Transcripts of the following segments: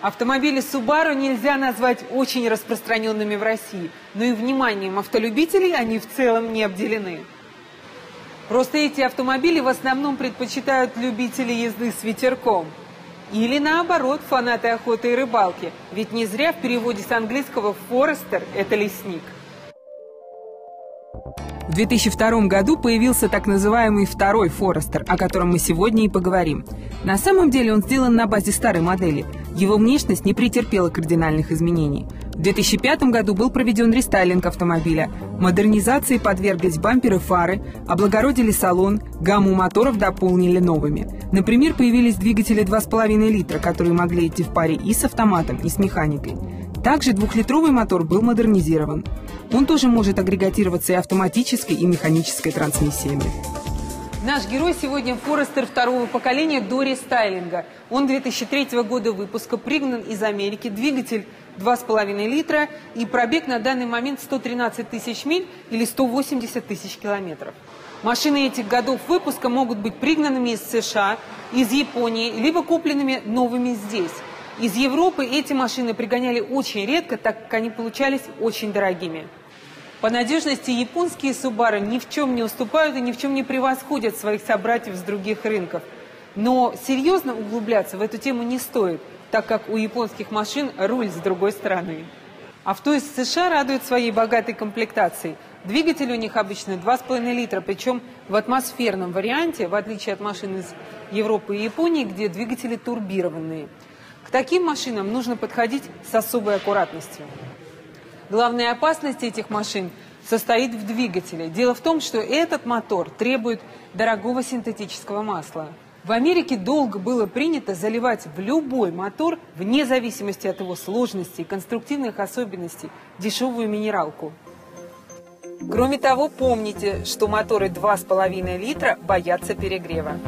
Автомобили Subaru нельзя назвать очень распространенными в России, но и вниманием автолюбителей они в целом не обделены. Просто эти автомобили в основном предпочитают любители езды с ветерком. Или наоборот, фанаты охоты и рыбалки. Ведь не зря в переводе с английского «форестер» – это лесник. В 2002 году появился так называемый второй Форестер, о котором мы сегодня и поговорим. На самом деле он сделан на базе старой модели. Его внешность не претерпела кардинальных изменений. В 2005 году был проведен рестайлинг автомобиля. Модернизации подверглись бамперы фары, облагородили салон, гамму моторов дополнили новыми. Например, появились двигатели 2,5 литра, которые могли идти в паре и с автоматом, и с механикой. Также двухлитровый мотор был модернизирован. Он тоже может агрегатироваться и автоматической, и механической трансмиссиями. Наш герой сегодня Форестер второго поколения до рестайлинга. Он 2003 года выпуска, пригнан из Америки, двигатель 2,5 литра и пробег на данный момент 113 тысяч миль или 180 тысяч километров. Машины этих годов выпуска могут быть пригнанными из США, из Японии, либо купленными новыми здесь. Из Европы эти машины пригоняли очень редко, так как они получались очень дорогими. По надежности японские Subaru ни в чем не уступают и ни в чем не превосходят своих собратьев с других рынков. Но серьезно углубляться в эту тему не стоит, так как у японских машин руль с другой стороны. Авто из США радует своей богатой комплектацией. Двигатель у них обычно 2,5 литра, причем в атмосферном варианте, в отличие от машин из Европы и Японии, где двигатели турбированные. К таким машинам нужно подходить с особой аккуратностью. Главная опасность этих машин состоит в двигателе. Дело в том, что этот мотор требует дорогого синтетического масла. В Америке долго было принято заливать в любой мотор, вне зависимости от его сложности и конструктивных особенностей, дешевую минералку. Кроме того, помните, что моторы 2,5 литра боятся перегрева.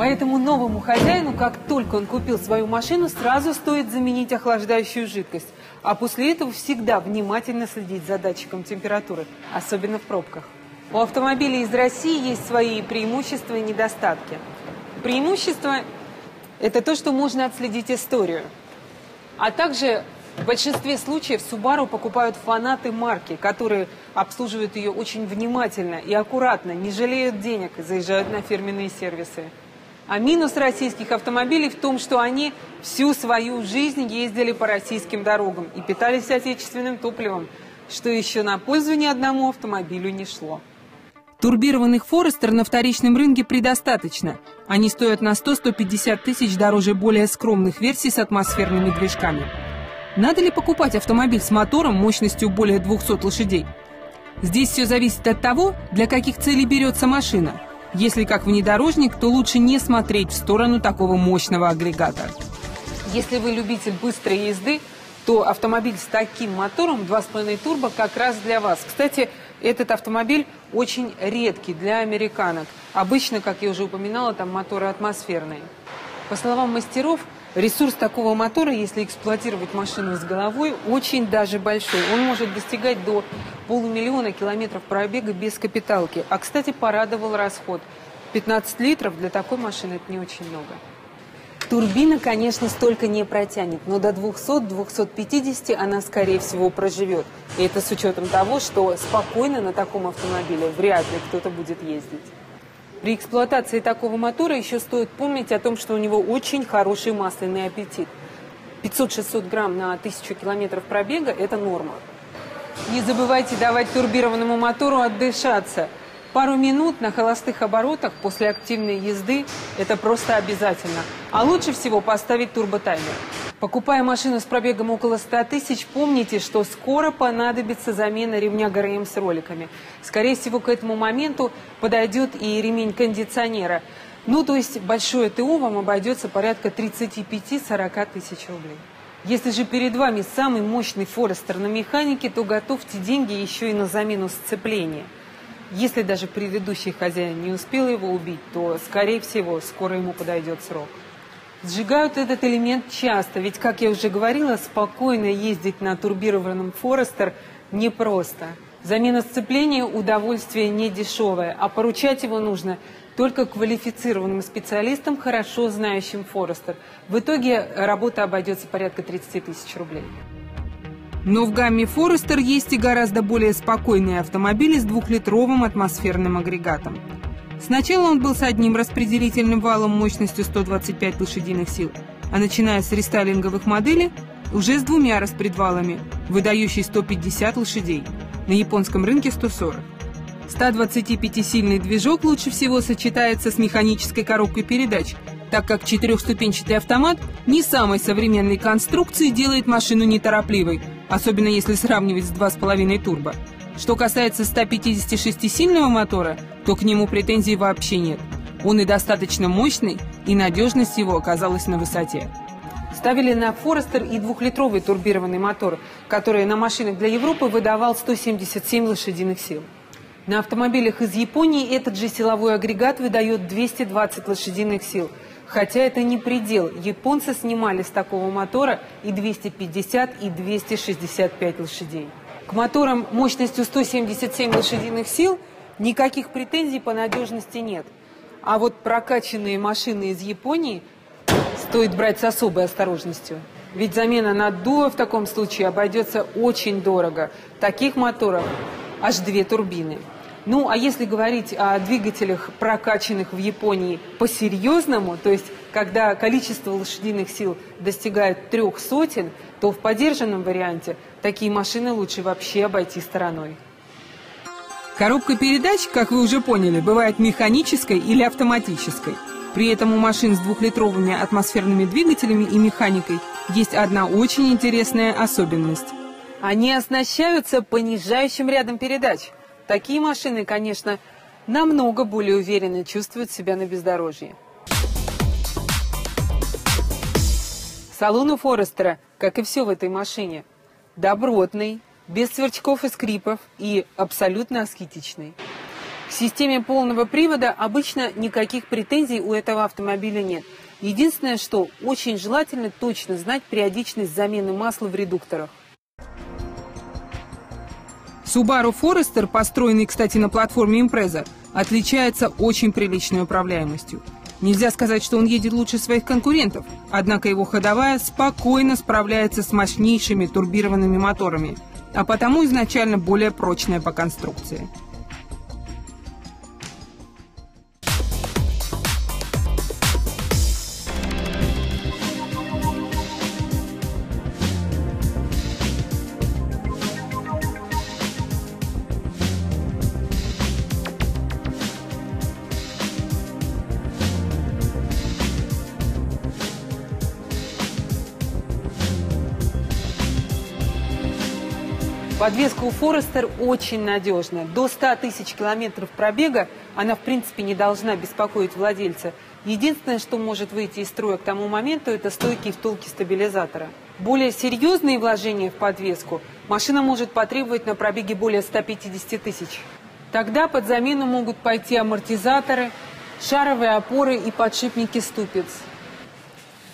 Поэтому новому хозяину, как только он купил свою машину, сразу стоит заменить охлаждающую жидкость. А после этого всегда внимательно следить за датчиком температуры, особенно в пробках. У автомобилей из России есть свои преимущества и недостатки. Преимущество – это то, что можно отследить историю. А также в большинстве случаев Subaru покупают фанаты марки, которые обслуживают ее очень внимательно и аккуратно, не жалеют денег и заезжают на фирменные сервисы. А минус российских автомобилей в том, что они всю свою жизнь ездили по российским дорогам и питались отечественным топливом, что еще на пользу ни одному автомобилю не шло. Турбированных «Форестер» на вторичном рынке предостаточно. Они стоят на 100-150 тысяч дороже более скромных версий с атмосферными движками. Надо ли покупать автомобиль с мотором мощностью более 200 лошадей? Здесь все зависит от того, для каких целей берется машина – если как внедорожник, то лучше не смотреть в сторону такого мощного агрегата. Если вы любитель быстрой езды, то автомобиль с таким мотором 2,5 турбо как раз для вас. Кстати, этот автомобиль очень редкий для американок. Обычно, как я уже упоминала, там моторы атмосферные. По словам мастеров, ресурс такого мотора, если эксплуатировать машину с головой, очень даже большой. Он может достигать до полумиллиона километров пробега без капиталки. А, кстати, порадовал расход. 15 литров для такой машины это не очень много. Турбина, конечно, столько не протянет, но до 200-250 она, скорее всего, проживет. И это с учетом того, что спокойно на таком автомобиле вряд ли кто-то будет ездить. При эксплуатации такого мотора еще стоит помнить о том, что у него очень хороший масляный аппетит. 500-600 грамм на 1000 километров пробега – это норма. Не забывайте давать турбированному мотору отдышаться. Пару минут на холостых оборотах после активной езды – это просто обязательно. А лучше всего поставить турботаймер. Покупая машину с пробегом около 100 тысяч, помните, что скоро понадобится замена ремня ГРМ с роликами. Скорее всего, к этому моменту подойдет и ремень кондиционера. Ну, то есть большое ТО вам обойдется порядка 35-40 тысяч рублей. Если же перед вами самый мощный Форестер на механике, то готовьте деньги еще и на замену сцепления. Если даже предыдущий хозяин не успел его убить, то, скорее всего, скоро ему подойдет срок. Сжигают этот элемент часто, ведь, как я уже говорила, спокойно ездить на турбированном Форестер непросто. Замена сцепления – удовольствие не дешевое, а поручать его нужно только квалифицированным специалистам, хорошо знающим Форестер. В итоге работа обойдется порядка 30 тысяч рублей. Но в гамме Форестер есть и гораздо более спокойные автомобили с двухлитровым атмосферным агрегатом. Сначала он был с одним распределительным валом мощностью 125 лошадиных сил, а начиная с рестайлинговых моделей уже с двумя распредвалами, выдающей 150 лошадей, на японском рынке 140. 125-сильный движок лучше всего сочетается с механической коробкой передач, так как четырехступенчатый автомат не самой современной конструкции делает машину неторопливой, особенно если сравнивать с 2,5 турбо. Что касается 156-сильного мотора, то к нему претензий вообще нет. Он и достаточно мощный, и надежность его оказалась на высоте. Ставили на Форестер и двухлитровый турбированный мотор, который на машинах для Европы выдавал 177 лошадиных сил. На автомобилях из Японии этот же силовой агрегат выдает 220 лошадиных сил. Хотя это не предел. Японцы снимали с такого мотора и 250, и 265 лошадей. К моторам мощностью 177 лошадиных сил никаких претензий по надежности нет. А вот прокачанные машины из Японии стоит брать с особой осторожностью. Ведь замена наддува в таком случае обойдется очень дорого. Таких моторов аж две турбины. Ну, а если говорить о двигателях, прокачанных в Японии по-серьезному, то есть когда количество лошадиных сил достигает трех сотен, то в поддержанном варианте такие машины лучше вообще обойти стороной. Коробка передач, как вы уже поняли, бывает механической или автоматической. При этом у машин с двухлитровыми атмосферными двигателями и механикой есть одна очень интересная особенность. Они оснащаются понижающим рядом передач. Такие машины, конечно, намного более уверенно чувствуют себя на бездорожье. Салон у Форестера, как и все в этой машине, добротный, без сверчков и скрипов и абсолютно аскетичный. К системе полного привода обычно никаких претензий у этого автомобиля нет. Единственное, что очень желательно точно знать периодичность замены масла в редукторах. Subaru Forester, построенный, кстати, на платформе Impreza, отличается очень приличной управляемостью. Нельзя сказать, что он едет лучше своих конкурентов, однако его ходовая спокойно справляется с мощнейшими турбированными моторами, а потому изначально более прочная по конструкции. Подвеска у Форестер очень надежная. До 100 тысяч километров пробега она, в принципе, не должна беспокоить владельца. Единственное, что может выйти из строя к тому моменту, это стойки и втулки стабилизатора. Более серьезные вложения в подвеску машина может потребовать на пробеге более 150 тысяч. Тогда под замену могут пойти амортизаторы, шаровые опоры и подшипники ступиц.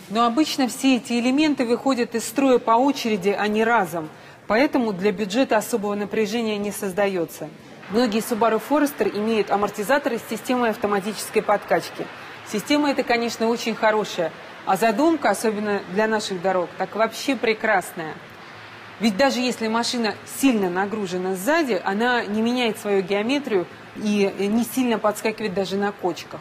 Но обычно все эти элементы выходят из строя по очереди, а не разом – Поэтому для бюджета особого напряжения не создается. Многие Subaru Forester имеют амортизаторы с системой автоматической подкачки. Система эта, конечно, очень хорошая, а задумка, особенно для наших дорог, так вообще прекрасная. Ведь даже если машина сильно нагружена сзади, она не меняет свою геометрию и не сильно подскакивает даже на кочках.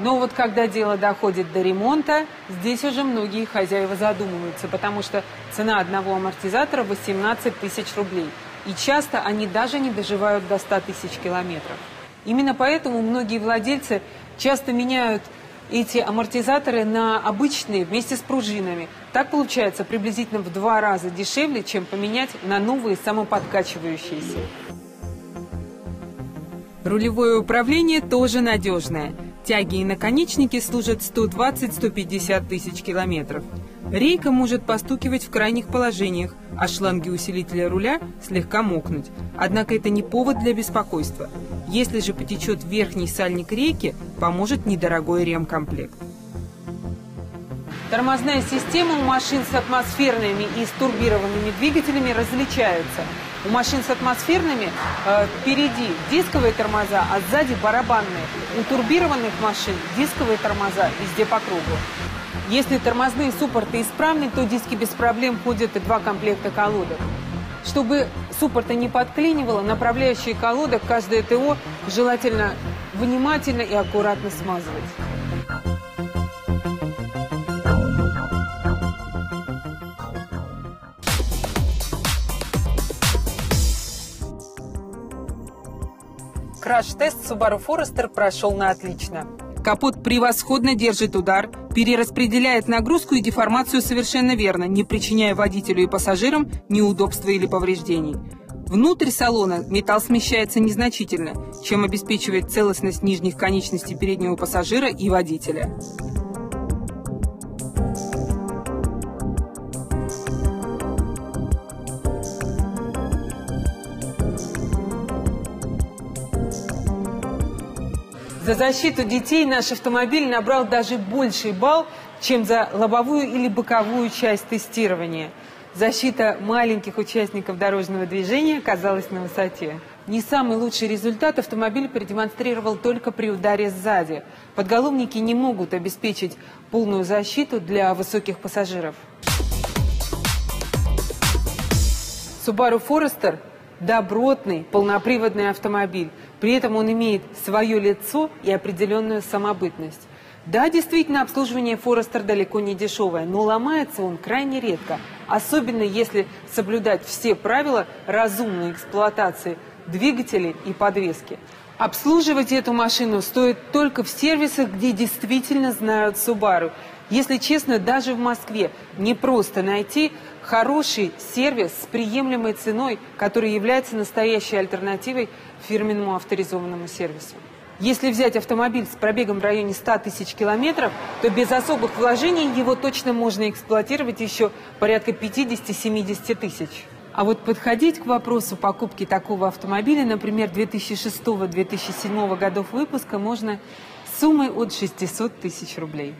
Но вот когда дело доходит до ремонта, здесь уже многие хозяева задумываются, потому что цена одного амортизатора 18 тысяч рублей. И часто они даже не доживают до 100 тысяч километров. Именно поэтому многие владельцы часто меняют эти амортизаторы на обычные вместе с пружинами. Так получается приблизительно в два раза дешевле, чем поменять на новые самоподкачивающиеся. Рулевое управление тоже надежное – Тяги и наконечники служат 120-150 тысяч километров. Рейка может постукивать в крайних положениях, а шланги усилителя руля слегка мокнуть. Однако это не повод для беспокойства. Если же потечет верхний сальник рейки, поможет недорогой ремкомплект. Тормозная система у машин с атмосферными и с турбированными двигателями различается. У машин с атмосферными э, впереди дисковые тормоза, а сзади барабанные. У турбированных машин дисковые тормоза везде по кругу. Если тормозные суппорты исправны, то диски без проблем ходят и два комплекта колодок. Чтобы суппорта не подклинивало, направляющие колодок каждое ТО желательно внимательно и аккуратно смазывать. Краш-тест Subaru Forester прошел на отлично. Капот превосходно держит удар, перераспределяет нагрузку и деформацию совершенно верно, не причиняя водителю и пассажирам неудобства или повреждений. Внутрь салона металл смещается незначительно, чем обеспечивает целостность нижних конечностей переднего пассажира и водителя. За защиту детей наш автомобиль набрал даже больший балл, чем за лобовую или боковую часть тестирования. Защита маленьких участников дорожного движения оказалась на высоте. Не самый лучший результат автомобиль продемонстрировал только при ударе сзади. Подголовники не могут обеспечить полную защиту для высоких пассажиров. Subaru Forester – добротный полноприводный автомобиль. При этом он имеет свое лицо и определенную самобытность. Да, действительно, обслуживание Форестер далеко не дешевое, но ломается он крайне редко, особенно если соблюдать все правила разумной эксплуатации двигателей и подвески. Обслуживать эту машину стоит только в сервисах, где действительно знают Subaru. Если честно, даже в Москве не просто найти хороший сервис с приемлемой ценой, который является настоящей альтернативой фирменному авторизованному сервису. Если взять автомобиль с пробегом в районе 100 тысяч километров, то без особых вложений его точно можно эксплуатировать еще порядка 50-70 тысяч. А вот подходить к вопросу покупки такого автомобиля, например, 2006-2007 годов выпуска, можно суммой от 600 тысяч рублей.